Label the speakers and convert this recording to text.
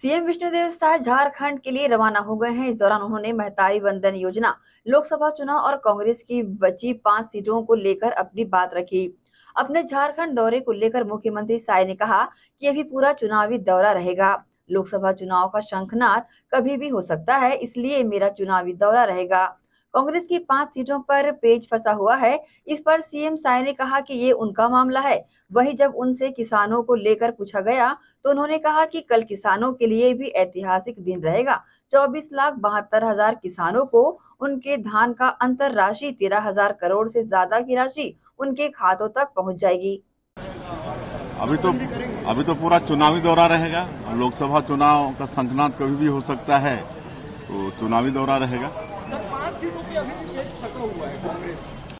Speaker 1: CM Vishnudeo Sai Jharkhand के लिए रवाना हो गए हैं। इस दौरान उन्होंने महतारी वंदन योजना, लोकसभा चुनाव और कांग्रेस की बची पाँच सीटों को लेकर अपनी बात रखी। अपने झारखंड दौरे को लेकर मुख्यमंत्री साय ने कहा कि अभी पूरा चुनावी दौरा रहेगा। लोकसभा चुनाव का शंखनाद कभी भी हो सकता है, इसलिए मेरा चुनावी दौरा रहेगा। कांग्रेस की पाँच सीटों पर पेज फंसा हुआ है। इस पर सीएम साय ने कहा कि ये उनका मामला है। वही जब उनसे किसानों को लेकर पूछा गया तो उन्होंने कहा कि कल किसानों के लिए भी ऐतिहासिक दिन रहेगा। चौबीस लाख बहत्तर हज़ार किसानों को उनके धान का अंतर राशि तेरह हज़ार करोड़ से ज़्यादा की राशि उनके खातों तक पहुँच जाएगी।
Speaker 2: अभी तो अभी तो पूरा चुनावी दौरा रहेगा। लोकसभा चुनाव का संकनाद कभी भी हो सकता है तो चुनावी दौरा रहेगा।
Speaker 3: पाँच सीटों की अभी भी पेज फंसा हुआ है कांग्रेस।